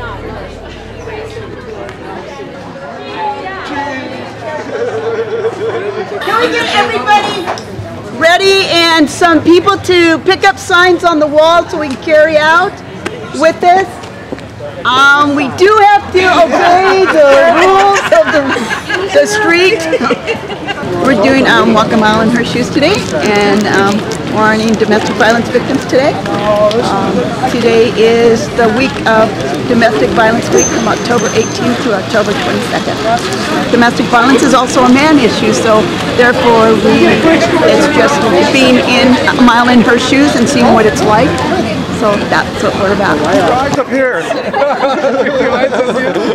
Can we get everybody ready and some people to pick up signs on the wall so we can carry out with this? Um, we do have to obey the rules of the, the street. We're doing um, mile in her shoes today, and um, warning domestic violence victims today. Um, today is the week of Domestic Violence Week from October 18th to October 22nd. Domestic violence is also a man issue, so therefore we, it's just being in a mile in her shoes and seeing what it's like. So that's what we're about. Eyes up here.